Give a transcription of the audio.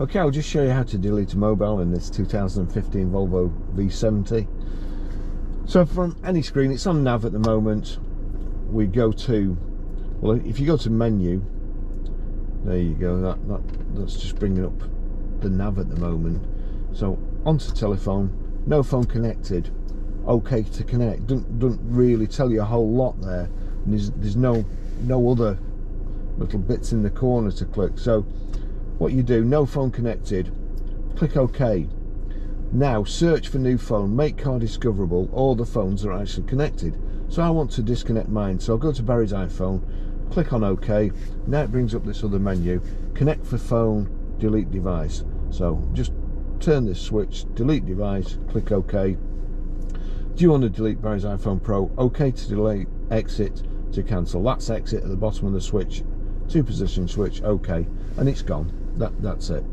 Okay, I'll just show you how to delete a mobile in this 2015 Volvo V70. So from any screen, it's on nav at the moment. We go to, well, if you go to menu, there you go, that, that that's just bringing up the nav at the moment. So onto telephone, no phone connected, okay to connect. Doesn't, doesn't really tell you a whole lot there. And there's, there's no, no other little bits in the corner to click. So what you do, no phone connected, click OK. Now search for new phone, make car discoverable, all the phones are actually connected. So I want to disconnect mine, so I'll go to Barrie's iPhone, click on OK. Now it brings up this other menu, connect for phone, delete device. So just turn this switch, delete device, click OK. Do you want to delete Barrie's iPhone Pro? OK to delete, exit to cancel. That's exit at the bottom of the switch, two position switch, OK, and it's gone that that's it